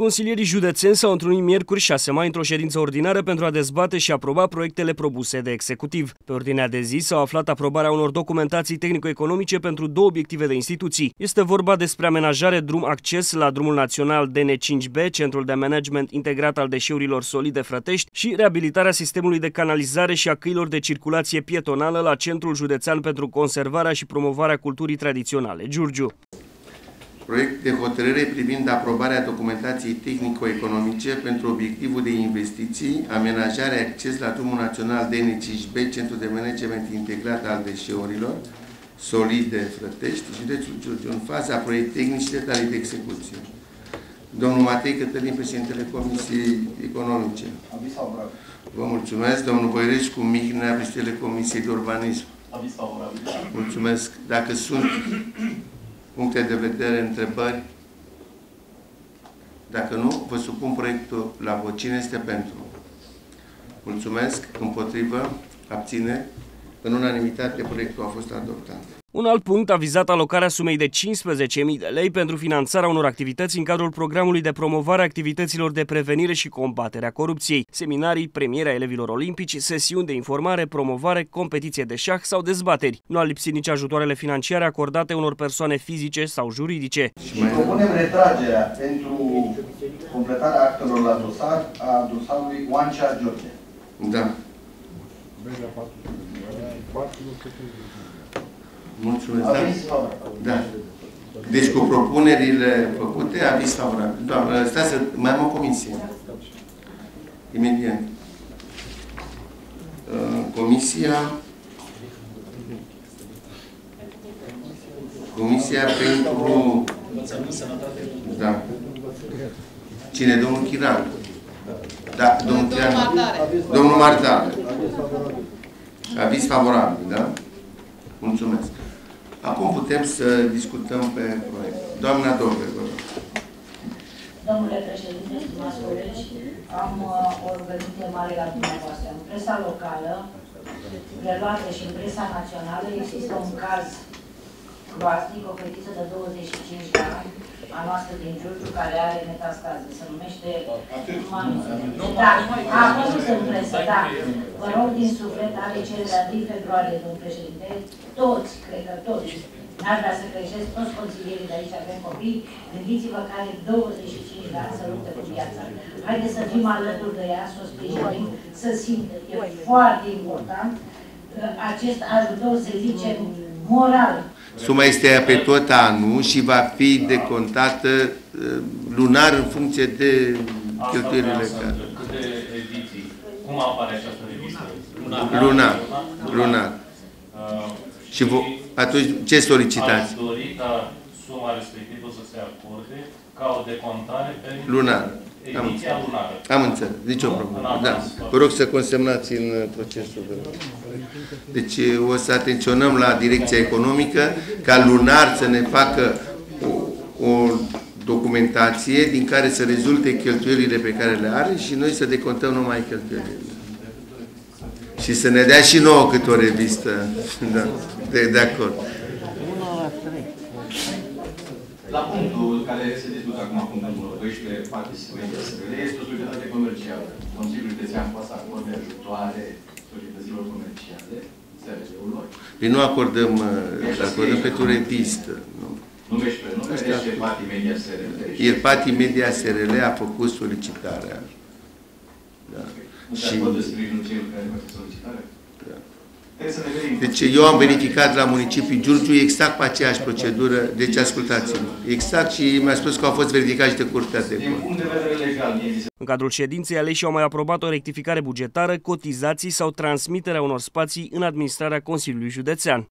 Consilierii județeni s-au întrunit miercuri 6 mai într-o ședință ordinară pentru a dezbate și aproba proiectele propuse de executiv. Pe ordinea de zi s-au aflat aprobarea unor documentații tehnico-economice pentru două obiective de instituții. Este vorba despre amenajare drum acces la drumul național DN5B, Centrul de Management Integrat al Deșeurilor Solide Frătești și reabilitarea sistemului de canalizare și a căilor de circulație pietonală la Centrul Județean pentru Conservarea și Promovarea Culturii Tradiționale, Giurgiu. Proiect de hotărâre privind aprobarea documentației tehnico-economice pentru obiectivul de investiții, amenajarea acces la drumul național DN5B, Centrul de Management Integrat al Deșeurilor, solide Frătești, județul Giurgiu, în faza proiect tehnic și detalii de execuție. Domnul Matei Cătălin, președintele Comisiei Economice. Vă mulțumesc. Domnul Băirescu Mihnea, președintele Comisiei de Urbanism. Mulțumesc. Dacă sunt puncte de vedere, întrebări? Dacă nu, vă supun proiectul la vot. Cine este pentru? Mulțumesc. Împotrivă? Abține? În unanimitate, proiectul a fost adoptat. Un alt punct a vizat alocarea sumei de 15.000 de lei pentru finanțarea unor activități în cadrul programului de promovare a activităților de prevenire și combatere a corupției, seminarii, premierea elevilor olimpici, sesiuni de informare, promovare, competiție de șah sau dezbateri. Nu a lipsit nici ajutoarele financiare acordate unor persoane fizice sau juridice. Și propunem retragerea pentru completarea actelor la dosar a dosarului Oancea George. Da. Mulțumesc. Da. da. Deci cu propunerile făcute, aviz favorabil. Doamne, stați să mai am o comisie. Imediat. Uh, comisia Comisia pentru Da. Cine? Domnul Chiran. Da, domnul Chiran. Domnul Martare. Aviz favorabil, da? Mulțumesc. Acum putem să discutăm pe proiect. Doamna Dobre, vă rog. Domnule președinte, stimați colegi, am uh, o rugăminte mare la dumneavoastră. În presa locală, preluată și în presa națională, există un caz groaznic, o fetiță de 25 de ani, a noastră din Giurgiu, care are metastaze. Se numește... Da, a fost în presă, da. Vă rog din suflet, are cererea din februarie, domnul președinte, toți, cred că toți, n-aș vrea să creștesc, toți consilierii de aici avem copii, gândiți-vă că are 25 de ani să lupte cu viața. Haideți să fim alături de ea, să o sprijinim, să simtă. E foarte important acest ajutor, să zicem, moral, Suma este aia pe tot anul și va fi decontată uh, lunar în funcție de cheltuielile care. Câte ediții? Cum apare această revistă? Lunar. Lunar. Lunar. Uh, și atunci ce solicitați? Ați dori ca suma respectivă să se acorde ca o decontare pentru lunar. Am înțeles. Am înțeles. Nici o problemă. Da. Vă rog să consemnați în uh, procesul. Deci o să atenționăm la direcția economică ca lunar să ne facă o, o documentație din care să rezulte cheltuielile pe care le are și noi să decontăm numai cheltuielile. Și să ne dea și nouă câte o revistă. Da. De, de acord. La punctul care se discută acum, punctul 12, participația SRL, este o societate comercială. Consiliul Județean poate să acorde ajutoare societăților comerciale, SRL-urilor. Păi nu acordăm, deci acordăm pentru revistă. Nu. Nume și prenume, este Pati Media SRL. Iar Pati Media SRL a făcut solicitarea. Da. Nu se acordă sprijinul celor care fac solicitarea? Da. Deci eu am verificat la municipiul Giurgiu exact pe aceeași procedură, deci ascultați-mă. Exact și mi-a spus că au fost verificați de curtea de cont. În cadrul ședinței, aleșii au mai aprobat o rectificare bugetară, cotizații sau transmiterea unor spații în administrarea Consiliului Județean.